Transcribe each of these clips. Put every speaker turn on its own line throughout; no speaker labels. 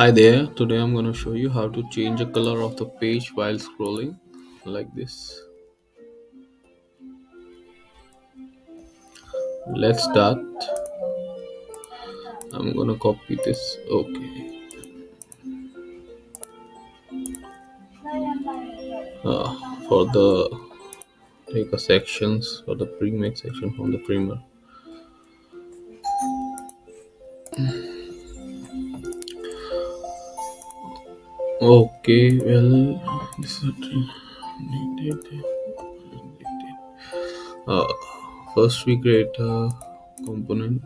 Hi there, today I'm going to show you how to change the color of the page while scrolling like this. Let's start. I'm going to copy this. Okay. Uh, for the take a sections for the pre-made section from the Framer. Okay, well, uh, first we create a component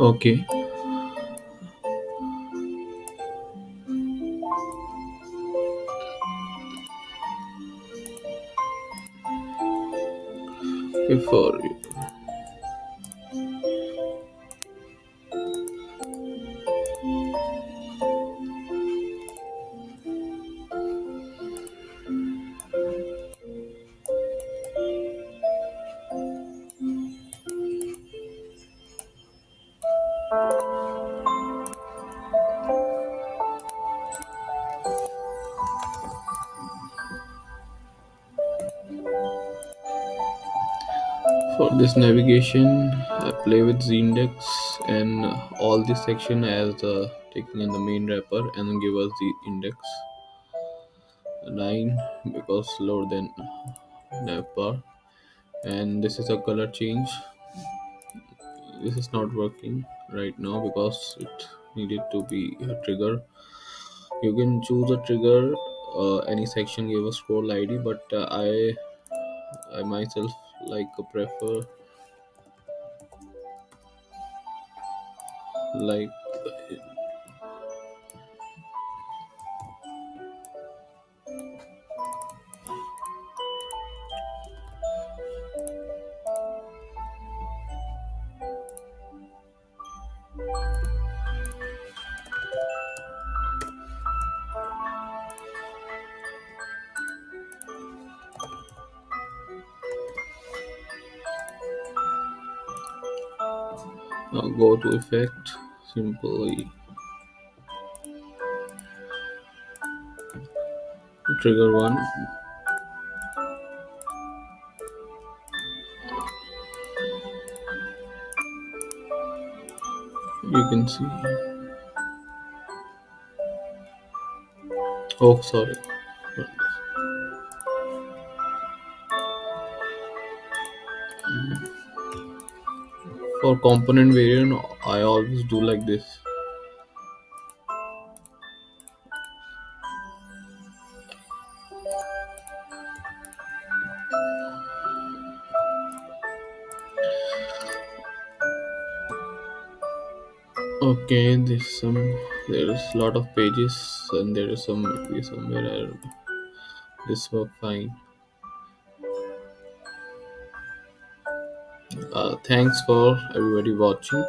okay. Before you for this navigation I play with z index and all this section as the taking in the main wrapper and give us z index. 9 because lower than bar and this is a color change. This is not working right now because it needed to be a trigger. You can choose a trigger uh, any section give a scroll id but uh, i i myself like prefer like uh, go to effect. Simply trigger one. You can see. Oh sorry for component variant i always do like this okay this some there is a lot of pages and there is some somewhere I don't know. this work fine uh, thanks for everybody watching